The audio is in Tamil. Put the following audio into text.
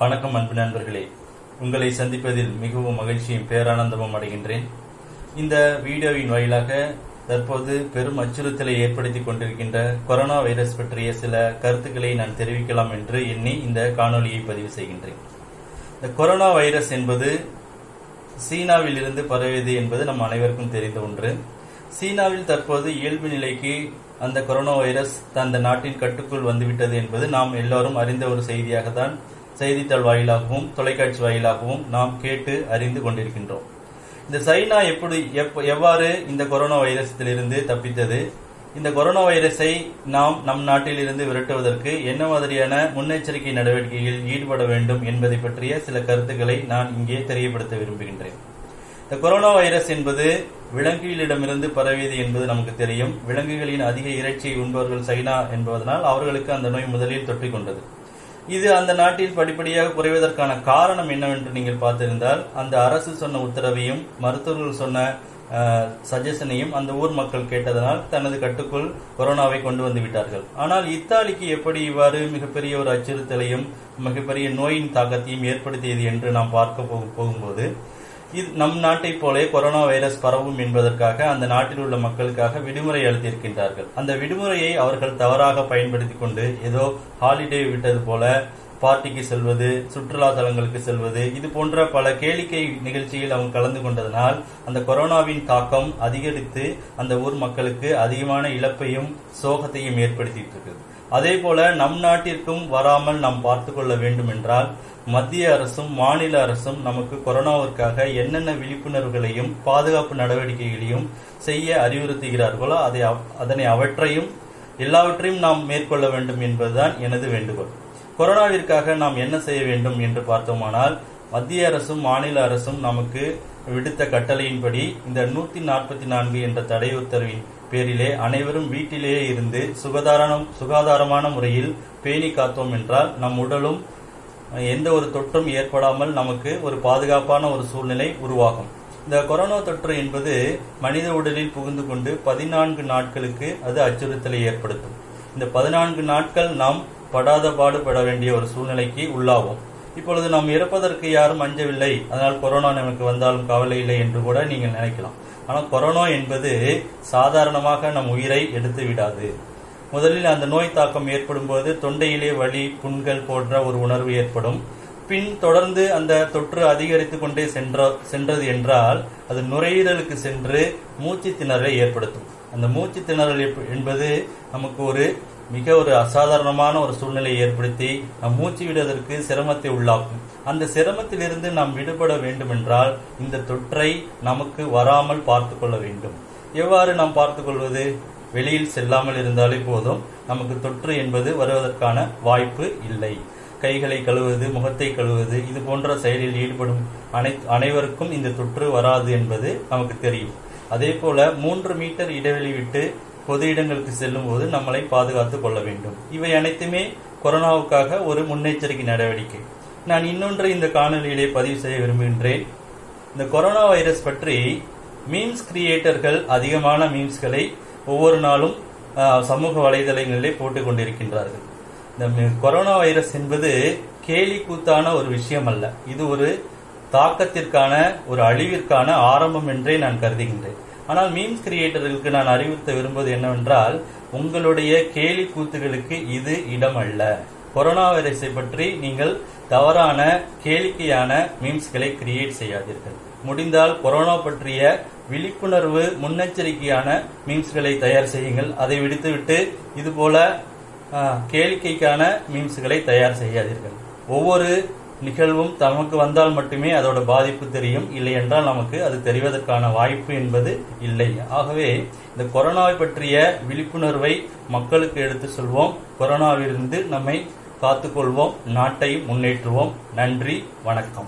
வணக்கம் அன்பு நண்பர்களே. உங்களை சந்திப்பதில் மிகவும் மகிழ்ச்சியும் பேரானந்தமும் அடைகின்றேன். இந்த வீடியோவின் வாயிலாக தற்போது பெரும் அச்சுறுத்தலை ஏற்படுத்திக் கொண்டிருக்கின்ற கொரோனா வைரஸ் பற்றிய சில கருத்துக்களை நான் தெரிவிக்கலாம் என்று எண்ணி இந்த காணொலியை பதிவு செய்கின்றேன். இந்த கொரோனா வைரஸ் என்பது சீனாவில் இருந்து பரவியது என்பது நம் அனைவருக்கும் தெரிந்த ஒன்று. சீனாவில் தற்போது இயல்பு நிலைக்கு அந்த கொரோனா வைரஸ் அந்த நாட்டின் கட்டுக்குள் வந்துவிட்டது என்பது நாம் எல்லோரும் அறிந்த ஒரு செய்தியாக தான் செய்தித்தாள் வாயிலாகவும் தொலைக்காட்சி வாயிலாகவும் நாம் கேட்டு அறிந்து கொண்டிருக்கின்றோம். இந்த சைனா எப்படி எவ்வாறு இந்த கொரோனா வைரஸிலிருந்து தப்பித்தது? இந்த கொரோனா வைரஸை நாம் நம் நாட்டில் இருந்து விரட்டுவதற்கு என்ன மாதிரியான முன்னெச்சரிக்கை நடவடிக்கைகளில் ஈடுபட வேண்டும் என்பதை பற்றிய சில கருத்துக்களை நான் இங்கே தெரியப்படுத்த விரும்புகின்றேன். இந்த கொரோனா வைரஸ் என்பது விலங்குகளிடமிருந்து பரவியது என்பது நமக்கு தெரியும். விலங்குகளின் அதிக இறைச்சியை உண்பவர்கள் சைனா என்பதனால் அவர்களுக்கு அந்த நோய் முதலில் தொற்றிக்கொண்டது இது அந்த நாட்டில் படிப்படியாக குறைவதற்கான காரணம் என்னவென்று நீங்கள் பார்த்திருந்தால் அந்த அரசு சொன்ன உத்தரவையும் மருத்துவர்கள் சொன்ன சஜஷனையும் அந்த ஊர் மக்கள் கேட்டதனால் தனது கட்டுக்குள் கொரோனாவை கொண்டு வந்து விட்டார்கள். ஆனால் இத்தாலிக்கு எப்படி இவ்வாறு மிகப்பெரிய ஒரு அச்சுறுத்தலையும் மிகப்பெரிய நோயின் தாக்கத்தையும் ஏற்படுத்தியது என்று நாம் பார்க்க போகும்போது இது நம் நாட்டைப் போலே கொரோனா வைரஸ் பரவும் என்பதற்காக அந்த நாட்டில் உள்ள மக்களுக்காக விடுமுறை அளித்திருக்கின்றார்கள். அந்த விடுமுறையை அவர்கள் தவறாக பயன்படுத்திக் கொண்டு ஏதோ ஹாலிடே விட்டது போல பார்ட்டிக்கு செல்வது சுற்றுலா தலங்களுக்கு செல்வது இது போன்ற பல கேளிக்கை நிகழ்ச்சியில் அவங்க கலந்து கொண்டதனால் அந்த கொரோனாவின் தாக்கம் அதிகரித்து அந்த ஊர் மக்களுக்கு அதிகமான இழப்பையும் சோகத்தையும் ஏற்படுத்திட்டு இருக்குது. அதே போல நம் நாட்டிற்கும் வராமல் நாம் பார்த்து கொள்ள வேண்டும் என்றால் மத்திய அரசும் மாநில அரசும் நமக்கு கொரோனாவிற்காக என்னென்ன விழிப்புணர்வுகளையும் பாதுகாப்பு நடவடிக்கைகளையும் செய்ய அறிவுறுத்துகிறார்களோ அதை அதனை அவற்றையும் எல்லாவற்றையும் நாம் மேற்கொள்ள வேண்டும் என்பதுதான் எனது வேண்டுகோள். கொரோனாவிற்காக நாம் என்ன செய்ய வேண்டும் என்று பார்த்தோமானால் மத்திய அரசும் மாநில அரசும் நமக்கு விடுத்த கட்டளையின்படி இந்த நூத்தி நாற்பத்தி நான்கு என்ற தடை உத்தரவின் பேரிலே அனைவரும் வீட்டிலேயே இருந்து சுகாதாரம் சுகாதாரமான முறையில் பேணி காத்தோம் என்றால் நம் உடலும் எந்த ஒரு தொற்றும் ஏற்படாமல் நமக்கு ஒரு பாதுகாப்பான ஒரு சூழ்நிலை உருவாகும். இந்த கொரோனா தொற்று என்பது மனித உடலில் புகுந்து கொண்டு பதினான்கு நாட்களுக்கு அது அச்சுறுத்தலை ஏற்படுத்தும். இந்த பதினான்கு நாட்கள் நாம் படாத பாடுபட வேண்டிய ஒரு சூழ்நிலைக்கு உள்ளாகும். இப்பொழுது நாம் இறப்பதற்கு யாரும் அஞ்சவில்லை. அதனால் கொரோனா நமக்கு வந்தாலும் கவலை இல்லை என்று கூட நீங்கள் நினைக்கலாம். ஆனால் கொரோனா என்பது சாதாரணமாக நம் உயிரை எடுத்து விடாது. முதலில் அந்த நோய் தாக்கம் ஏற்படும் போது தொண்டையிலே வலி புண்கள் போன்ற ஒரு உணர்வு ஏற்படும். பின் தொடர்ந்து அந்த தொற்று அதிகரித்து கொண்டே சென்ற சென்றது என்றால் அது நுரையீரலுக்கு சென்று மூச்சு திணறலை ஏற்படுத்தும். அந்த மூச்சு திணறல் எப்ப- என்பது நமக்கு ஒரு மிக ஒரு அசாதாரணமான ஒரு சூழ்நிலையை ஏற்படுத்தி நம் மூச்சு விடுவதற்கு சிரமத்தை உள்ளாக்கும். அந்த சிரமத்திலிருந்து நாம் விடுபட வேண்டுமென்றால் இந்த தொற்றை நமக்கு வராமல் பார்த்து கொள்ள வேண்டும். எவ்வாறு நாம் பார்த்து கொள்வது? வெளியில் செல்லாமல் இருந்தாலே போதும். நமக்கு தொற்று என்பது வருவதற்கான வாய்ப்பு இல்லை. கைகளை கழுவுவது முகத்தை கழுவுவது இது போன்ற செயலில் ஈடுபடும் அனை அனைவருக்கும் இந்த தொற்று வராது என்பது நமக்கு தெரியும். அதே போல மூன்று மீட்டர் இடைவெளி விட்டு பொது இடங்களுக்கு செல்லும் போது நம்மளை பாதுகாத்துக் கொள்ள வேண்டும். இவை அனைத்துமே கொரோனாவுக்காக ஒரு முன்னெச்சரிக்கை நடவடிக்கை. நான் இன்னொன்று இந்த காணொலியிலே பதிவு செய்ய விரும்புகின்றேன். இந்த கொரோனா வைரஸ் பற்றி மீம்ஸ் கிரியேட்டர்கள் அதிகமான மீம்ஸ்களை ஒவ்வொரு நாளும் சமூக வலைதளங்களிலே போட்டுக் கொண்டிருக்கின்றார்கள். இந்த கொரோனா வைரஸ் என்பது கேலி கூத்தான ஒரு விஷயம் அல்ல இது ஒரு தாக்கத்திற்கான ஒரு அழிவிற்கான ஆரம்பம் என்றே நான் கருதுகின்றேன். ஆனால் மீம்ஸ் கிரியேட்டர்களுக்கு நான் அறிவுறுத்த விரும்புவது என்னவென்றால் உங்களுடைய கேலி கூத்துகளுக்கு இது இடம் அல்ல கொரோனா வைரஸை பற்றி நீங்கள் தவறான கேளிக்கையான மீம்ஸ்களை கிரியேட் செய்யாதீர்கள். முடிந்தால் கொரோனா பற்றிய விழிப்புணர்வு முன்னெச்சரிக்கையான மீம்ஸ்களை தயார் செய்யுங்கள். அதை விடுத்துவிட்டு இதுபோல கேளிக்கைக்கான மீம்ஸ்களை தயார் செய்யாதீர்கள். ஒவ்வொரு நிகழ்வும் தமக்கு வந்தால் மட்டுமே அதோட பாதிப்பு தெரியும். இல்லை என்றால் நமக்கு அது தெரிவதற்கான வாய்ப்பு என்பது இல்லை. ஆகவே இந்த கொரோனாவை பற்றிய விழிப்புணர்வை மக்களுக்கு எடுத்து சொல்வோம். கொரோனாவிலிருந்து நம்மை காத்துக்கொள்வோம். நாட்டை முன்னேற்றுவோம். நன்றி. வணக்கம்.